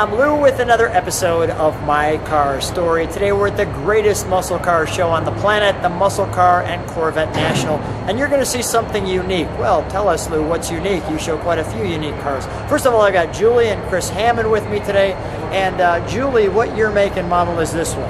Hi, I'm Lou with another episode of My Car Story. Today we're at the greatest muscle car show on the planet, the Muscle Car and Corvette National, and you're going to see something unique. Well, tell us, Lou, what's unique? You show quite a few unique cars. First of all, I got Julie and Chris Hammond with me today. And uh, Julie, what year, make, and model is this one?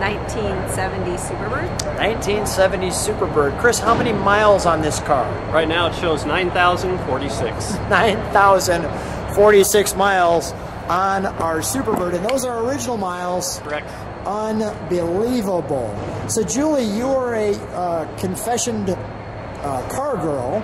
1970 Superbird. 1970 Superbird. Chris, how many miles on this car? Right now it shows 9,046. 9,046 miles on our Superbird, and those are original miles. Correct. Unbelievable. So, Julie, you are a uh, confessioned uh, car girl.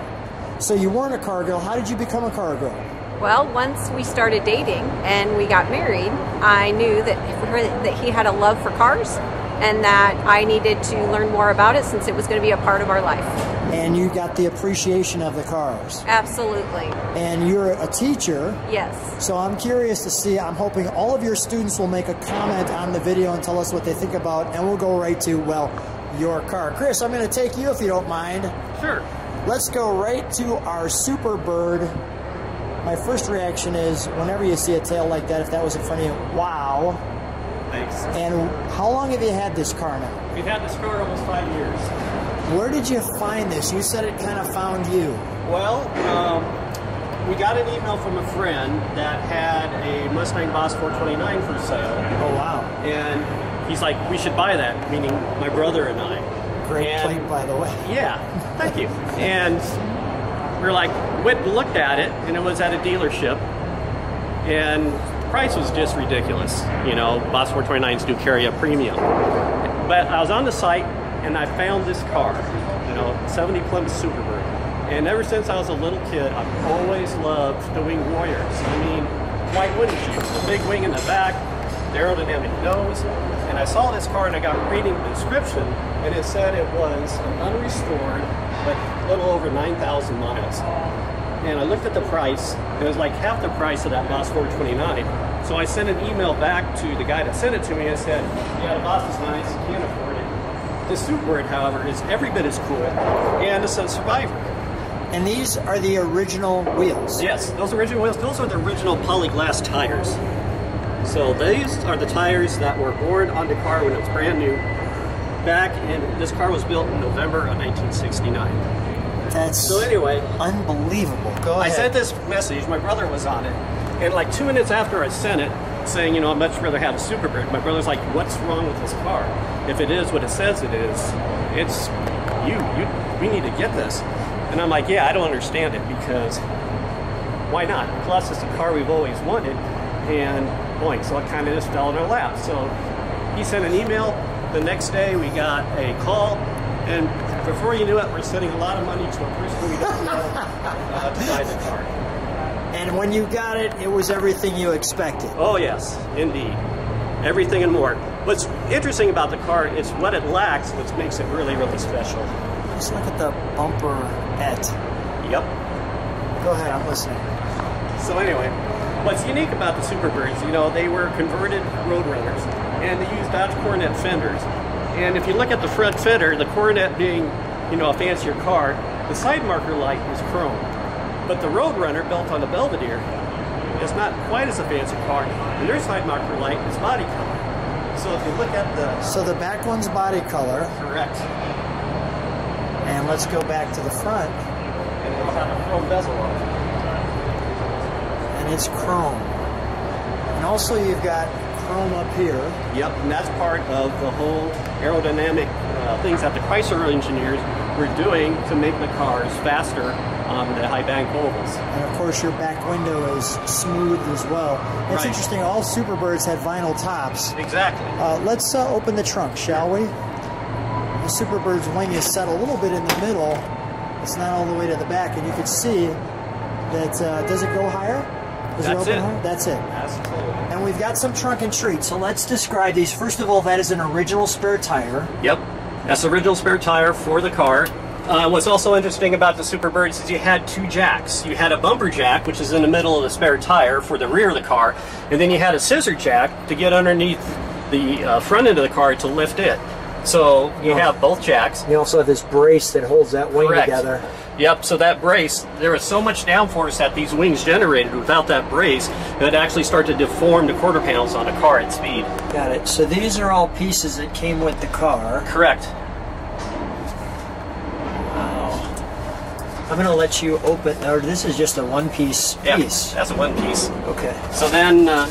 So, you weren't a car girl. How did you become a car girl? Well, once we started dating and we got married, I knew that that he had a love for cars and that I needed to learn more about it since it was going to be a part of our life. And you got the appreciation of the cars. Absolutely. And you're a teacher. Yes. So I'm curious to see, I'm hoping all of your students will make a comment on the video and tell us what they think about, and we'll go right to, well, your car. Chris, I'm going to take you if you don't mind. Sure. Let's go right to our Superbird my first reaction is whenever you see a tail like that, if that was in front of you, wow. Thanks. And how long have you had this car now? We've had this car almost five years. Where did you find this? You said it kind of found you. Well, um, we got an email from a friend that had a Mustang Boss 429 for sale. Oh, wow. And he's like, we should buy that, meaning my brother and I. Great and, plate, by the way. Yeah, thank you. and we are like, went and looked at it, and it was at a dealership, and the price was just ridiculous. You know, Boss 429s do carry a premium. But I was on the site, and I found this car, you know, 70 Plymouth Superbird. And ever since I was a little kid, I've always loved the wing warriors. I mean, why wouldn't you? The big wing in the back, the aerodynamic nose. And I saw this car and I got reading the description, and it said it was unrestored but a little over 9,000 miles. And I looked at the price, it was like half the price of that Boss 429. So I sent an email back to the guy that sent it to me and said, yeah, the Boss is nice, can't afford it. The Superbird, however, is every bit as cool, and a Survivor. And these are the original wheels? Yes, those original wheels, those are the original Polyglas tires. So these are the tires that were bored on the car when it was brand new back in this car was built in November of 1969. That's so anyway, unbelievable. Go ahead. I sent this message. My brother was on it, and like two minutes after I sent it, saying, you know, I'd much rather have a Superbird. My brother's like, "What's wrong with this car? If it is what it says it is, it's you. You. We need to get this." And I'm like, "Yeah, I don't understand it because why not? Plus, it's a car we've always wanted." And boy, so it kind of just fell in our lap. So he sent an email the next day we got a call, and before you knew it, we're sending a lot of money to a person we don't know uh, to buy the car. And when you got it, it was everything you expected. Oh yes, indeed, everything and more. What's interesting about the car is what it lacks, which makes it really, really special. Just look at the bumper et. Yep. Go ahead, I'm listening. So anyway, what's unique about the Superbirds, you know, they were converted Roadrunners and they used Dodge Coronet fenders. And if you look at the front fender, the Coronet being, you know, a fancier car, the side marker light is chrome. But the Roadrunner built on the Belvedere is not quite as a fancy car, and their side marker light is body color. So if you look at the... So the back one's body color. Correct. And let's go back to the front. And have a chrome bezel on it. And it's chrome. And also you've got chrome up here. Yep, and that's part of the whole aerodynamic uh, things that the Chrysler engineers were doing to make the cars faster on the high bank ovals. And of course, your back window is smooth as well. It's right. interesting. All Superbirds had vinyl tops. Exactly. Uh, let's uh, open the trunk, shall we? The Superbird's wing is set a little bit in the middle. It's not all the way to the back, and you can see that. Uh, does it go higher? Is That's it. it That's it. Absolutely. And we've got some trunk and treats. So let's describe these. First of all, that is an original spare tire. Yep. That's the original spare tire for the car. Uh, what's also interesting about the Superbirds is you had two jacks. You had a bumper jack, which is in the middle of the spare tire for the rear of the car, and then you had a scissor jack to get underneath the uh, front end of the car to lift it. So you have both jacks. You also have this brace that holds that wing Correct. together. Yep, so that brace, there was so much downforce that these wings generated without that brace, it would actually started to deform the quarter panels on a car at speed. Got it. So these are all pieces that came with the car. Correct. I'm gonna let you open, or this is just a one-piece Yeah, piece. that's a one piece. Okay. So then, uh,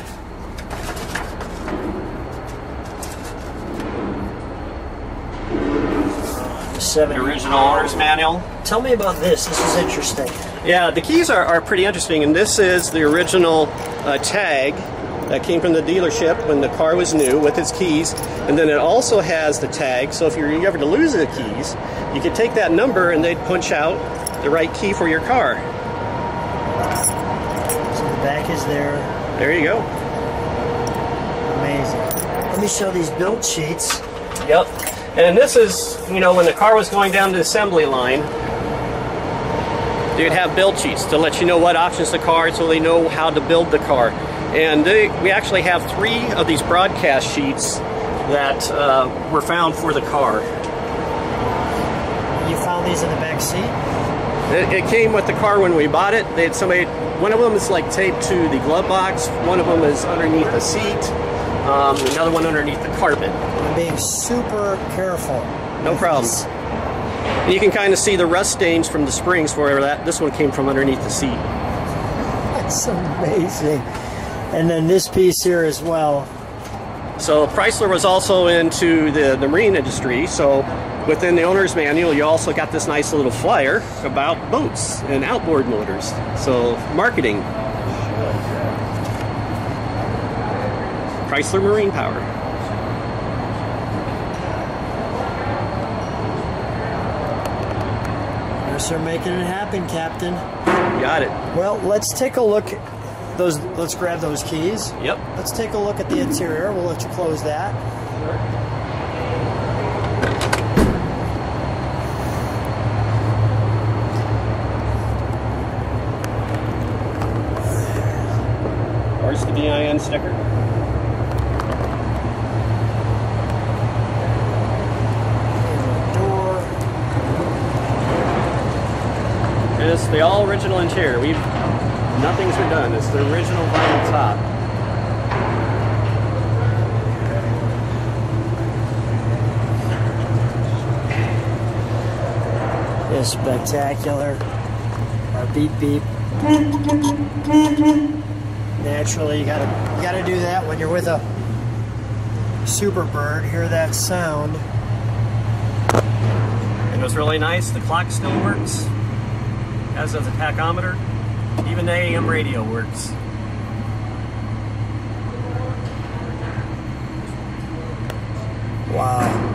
The the original owner's manual. Tell me about this. This is interesting. Yeah, the keys are, are pretty interesting, and this is the original uh, tag that came from the dealership when the car was new with its keys, and then it also has the tag. So if you're ever to lose the keys, you could take that number and they'd punch out the right key for your car. So the back is there. There you go. Amazing. Let me show these build sheets. Yep. And this is, you know, when the car was going down the assembly line, they'd have build sheets to let you know what options the car, so they know how to build the car. And they, we actually have three of these broadcast sheets that uh, were found for the car. You found these in the back seat? It, it came with the car when we bought it. They had somebody. One of them is like taped to the glove box. One of them is underneath the seat. Um, another one underneath the carpet. I'm being super careful. No with problem. And you can kind of see the rust stains from the springs where that this one came from underneath the seat. That's amazing. And then this piece here as well. So Chrysler was also into the, the marine industry. So within the owner's manual, you also got this nice little flyer about boats and outboard motors. So marketing. Chrysler Marine Power. Yes, they're making it happen, Captain. Got it. Well, let's take a look. Those. Let's grab those keys. Yep. Let's take a look at the interior. We'll let you close that. There's the DIN sticker. Door. It's the all original interior. We've nothing's been done. It's the original vinyl top. It's spectacular. Our beep beep. Naturally, you gotta you gotta do that when you're with a super bird Hear that sound. It was really nice. The clock still works, as does the tachometer. Even the AM radio works. Wow.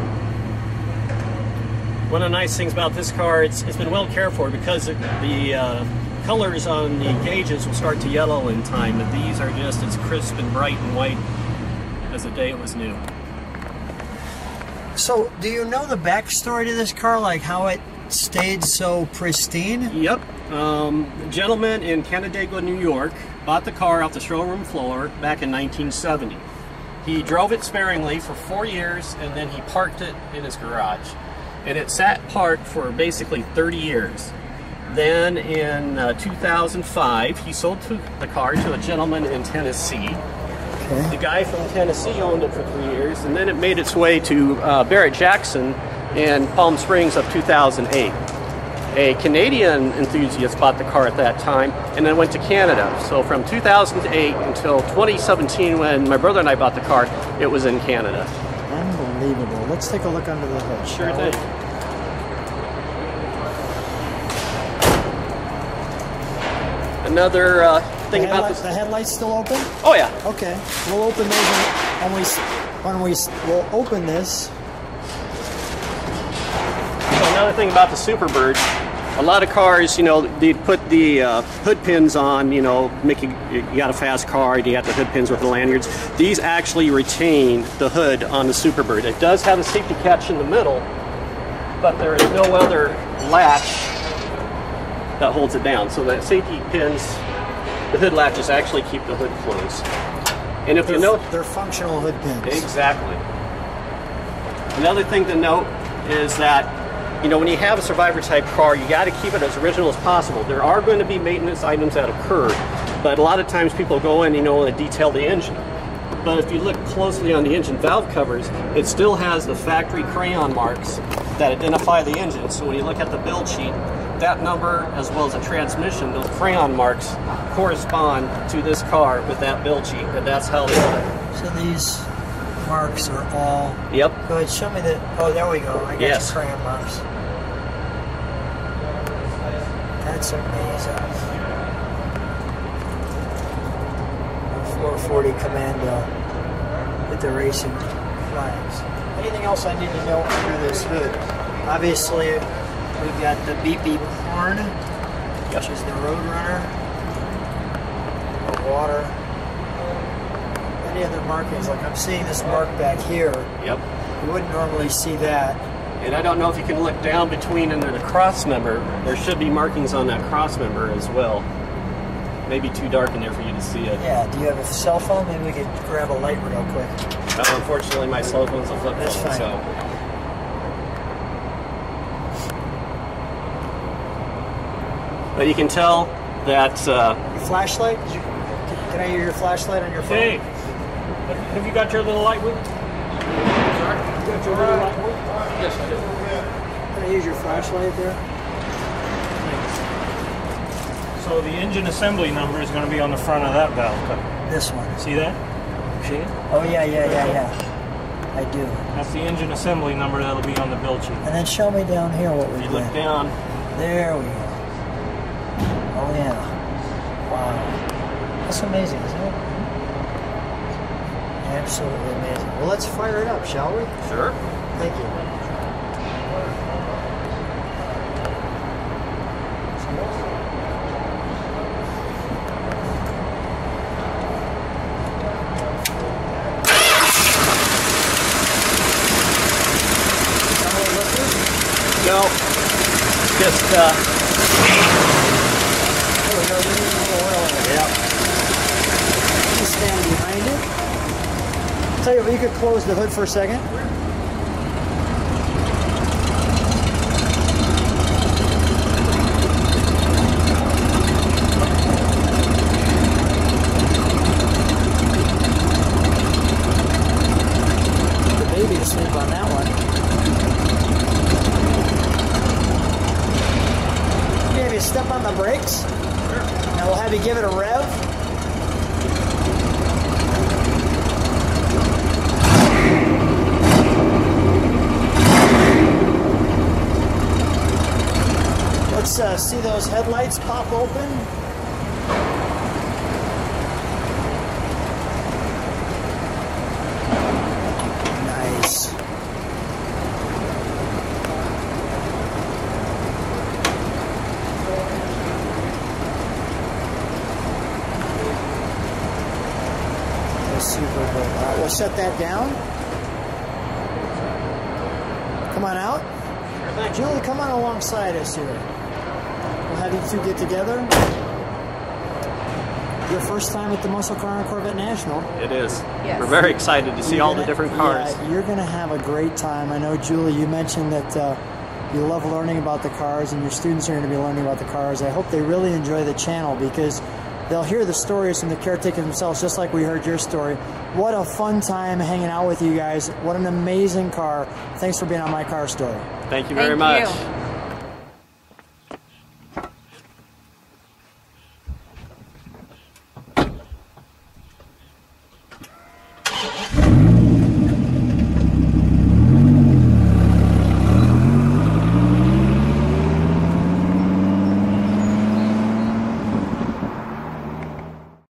One of the nice things about this car, it's, it's been well cared for because it, the uh, colors on the gauges will start to yellow in time, but these are just as crisp and bright and white as the day it was new. So, do you know the backstory to this car? Like how it stayed so pristine? Yep. Um, a gentleman in Canandaigua, New York, bought the car off the showroom floor back in 1970. He drove it sparingly for four years and then he parked it in his garage. And it sat parked for basically 30 years. Then in uh, 2005, he sold to, the car to a gentleman in Tennessee. The guy from Tennessee owned it for three years, and then it made its way to uh, Barrett Jackson in Palm Springs of 2008. A Canadian enthusiast bought the car at that time and then went to Canada. So from 2008 until 2017, when my brother and I bought the car, it was in Canada. Unbelievable. Let's take a look under the hood. Sure thing. Another uh, The, thing about headlight, this. the headlights still open? Oh yeah, Okay. We'll open those when we when we we'll open this. So another thing about the Superbird, a lot of cars, you know, they'd put the uh, hood pins on, you know, making you got a fast car, you got the hood pins with the lanyards. These actually retain the hood on the Superbird. It does have a safety catch in the middle, but there is no other latch that holds it down. So that safety pins, the hood latches actually keep the hood closed. And if you They're, know, they're functional hood pins. Exactly. Another thing to note is that you know, when you have a survivor type car, you got to keep it as original as possible. There are going to be maintenance items that occur, but a lot of times people go in, you know, and detail the engine. But if you look closely on the engine valve covers, it still has the factory crayon marks that identify the engine. So when you look at the build sheet, that number as well as the transmission, those crayon marks correspond to this car with that build sheet, and that's how they are. So these marks are all. Yep. Go ahead, show me the. Oh, there we go. I got Yes. your crayon marks. That's amazing. 440 Commando with the racing flags. Anything else I need to know under this hood? Obviously, we've got the beep horn, which is the Roadrunner, the water. Any other markings? Like I'm seeing this mark back here. Yep. You wouldn't normally see that. And I don't know if you can look down between under the cross member. There should be markings on that cross member as well. Maybe too dark in there for you to see it. Yeah. Do you have a cell phone? Maybe we could grab a light real quick. Uh, unfortunately, my cell phone's a flip That's phone, fine. so. But you can tell that uh, Your flashlight? Did you, can, can I hear your flashlight on your phone? Hey, have you got your little light with you? Sorry? You got your little light with you? Yes, I do. Can I use your flashlight there? So the engine assembly number is going to be on the front of that valve cover. This one. See that? See it? Oh yeah, yeah, yeah, yeah. I do. That's the engine assembly number that'll be on the build sheet. And then show me down here what we're if you look down, There we go. Oh yeah. Wow. That's amazing, isn't it? Absolutely amazing. Well, let's fire it up, shall we? sure. Thank you. No, just uh, we a little oil in it. Just stand behind it. Tell you what, you could close the hood for a second. Put the baby to sleep on that one. Maybe step on the brakes. Now we'll have you give it a rev. Let's uh, see those headlights pop open. Nice. Super cool. All right, we'll shut that down. Come on out. Julie, come on alongside us here. We'll have you two get together. Your first time at the Muscle Car and Corvette National. It is. Yes. We're very excited to see You're all the gonna- different cars. Yeah, you're going to have a great time. I know, Julie, you mentioned that uh, you love learning about the cars, and your students are going to be learning about the cars. I hope they really enjoy the channel because they'll hear the stories from the caretakers themselves, just like we heard your story. What a fun time hanging out with you guys. What an amazing car. Thanks for being on my car story. Thank you very Thank much. you.